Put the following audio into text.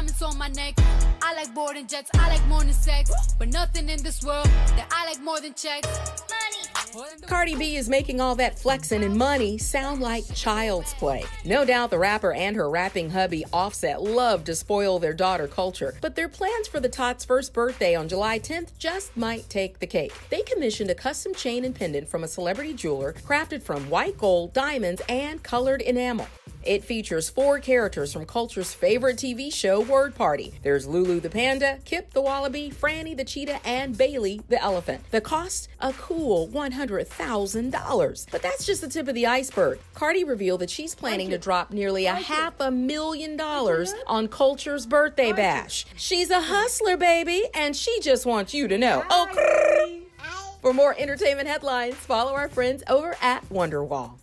flex. Diamonds on my neck. I like boarding jets. I like more than sex. But nothing in this world that I like more than checks. Cardi B is making all that flexing and money sound like child's play. No doubt the rapper and her rapping hubby Offset love to spoil their daughter Kulture, but their plans for the Tot's first birthday on July 10th just might take the cake. They commissioned a custom chain and pendant from a celebrity jeweler crafted from white gold, diamonds, and colored enamel. It features four characters from Kulture's favorite TV show, Word Party. There's Lulu the panda, Kip the wallaby, Franny the cheetah, and Bailey the elephant. The cost? A cool $100,000. But that's just the tip of the iceberg. Cardi revealed that she's planning to drop nearly a half a million dollars on Kulture's birthday bash. She's a hustler, baby, and she just wants you to know. Oh, For more entertainment headlines, follow our friends over at Wonderwall.